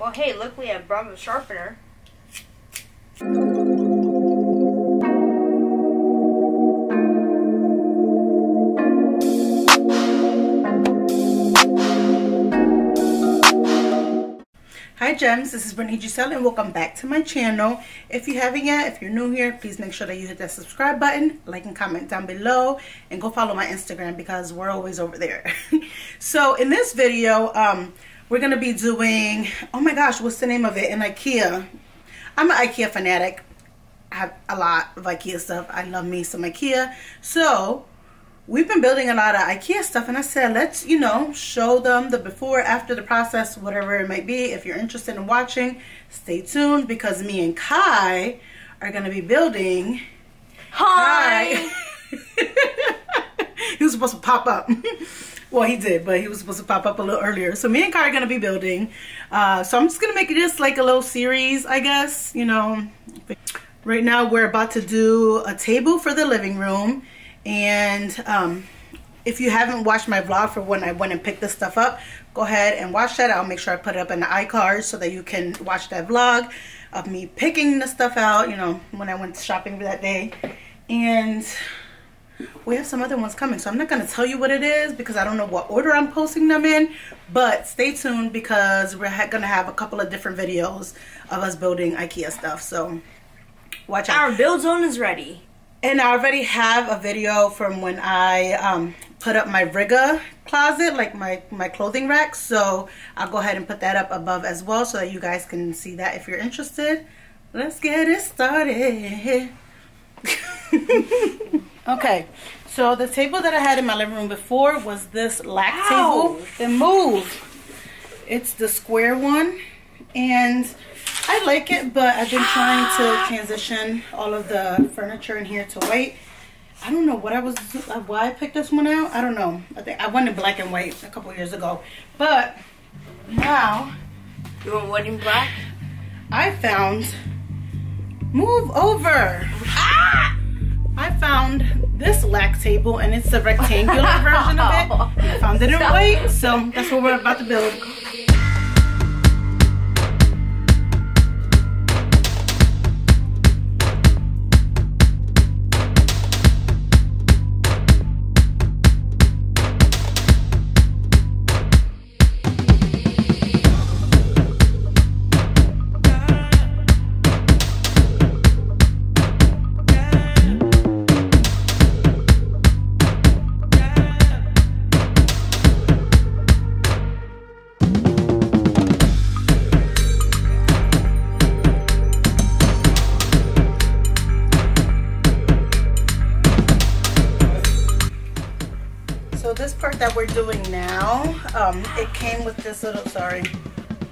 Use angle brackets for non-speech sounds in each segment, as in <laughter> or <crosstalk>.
Well, hey, look, we have Bravo Sharpener. Hi gems, this is Brittney Giselle and welcome back to my channel. If you haven't yet, if you're new here, please make sure that you hit that subscribe button, like and comment down below, and go follow my Instagram because we're always over there. <laughs> so in this video, um, we're going to be doing, oh my gosh, what's the name of it? In Ikea. I'm an Ikea fanatic. I have a lot of Ikea stuff. I love me some Ikea. So we've been building a lot of Ikea stuff and I said let's you know show them the before after the process whatever it might be if you're interested in watching stay tuned because me and Ki are gonna be building Hi! <laughs> he was supposed to pop up <laughs> well he did but he was supposed to pop up a little earlier. So me and Ki are gonna be building. Uh, so I'm just gonna make it this like a little series I guess you know. Right now we're about to do a table for the living room. And um, if you haven't watched my vlog for when I went and picked this stuff up go ahead and watch that. I'll make sure I put it up in the iCard so that you can watch that vlog of me picking the stuff out you know when I went shopping for that day. And we have some other ones coming so I'm not going to tell you what it is because I don't know what order I'm posting them in but stay tuned because we're going to have a couple of different videos of us building Ikea stuff so watch out Our build zone is ready. and I already have a video from when I um, put up my RIGGA closet, like my, my clothing rack. So I'll go ahead and put that up above as well so that you guys can see that if you're interested. Let's get it started. <laughs> okay, so the table that I had in my living room before was this LACK Ow. table. It moved. It's the square one. And I like it, but I've been trying to transition all of the furniture in here to white. I don't know what I was, uh, why I picked this one out. I don't know. I think I went in black and white a couple years ago. But now You want wedding black? I found, move over. Ah! I found this LACK table and it's a rectangular version of it. <laughs> I found it in white, so that's what we're about to build. Part that we're doing now, um, it came with this little, sorry.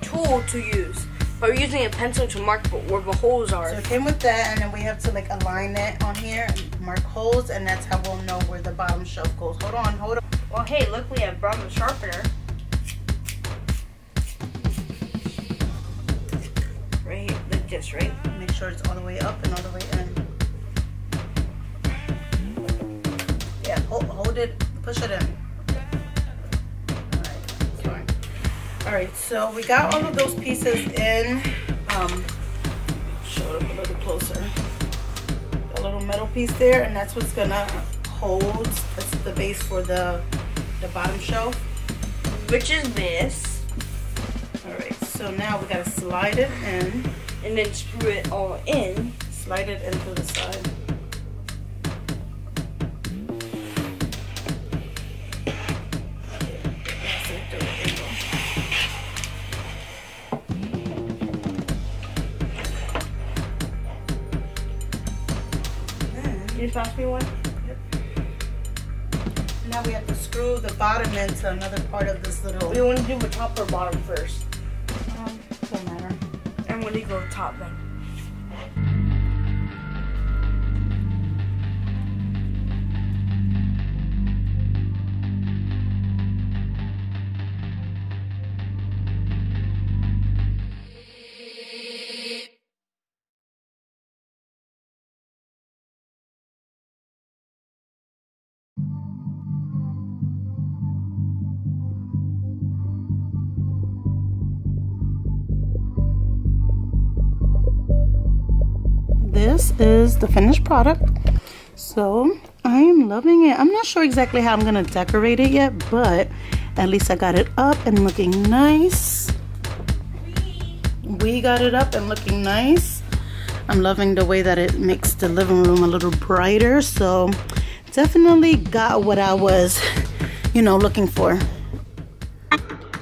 Tool to use. But we're using a pencil to mark where the holes are. So it came with that and then we have to like align it on here and mark holes and that's how we'll know where the bottom shelf goes. Hold on, hold on. Well, hey, look, we have Bravo Sharpener. Right here, like this, right? Make sure it's all the way up and all the way in. Yeah, hold, hold it, push it in. Alright, so we got all of those pieces in. Um, show it up a little closer. A little metal piece there, and that's what's gonna hold. That's the base for the the bottom shelf. Which is this. Alright, so now we gotta slide it in. And then screw it all in. Slide it into the side. You pass me one? Now we have to screw the bottom into another part of this little. We want to do the top or bottom first. Um, don't matter. And when you go top then? This is the finished product. So I am loving it. I'm not sure exactly how I'm gonna decorate it yet, but at least I got it up and looking nice. We got it up and looking nice. I'm loving the way that it makes the living room a little brighter. So definitely got what I was, you know, looking for.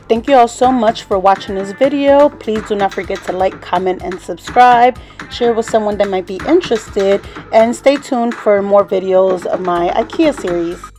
Thank you all so much for watching this video. Please do not forget to like, comment, and subscribe. Share with someone that might be interested. And stay tuned for more videos of my IKEA series.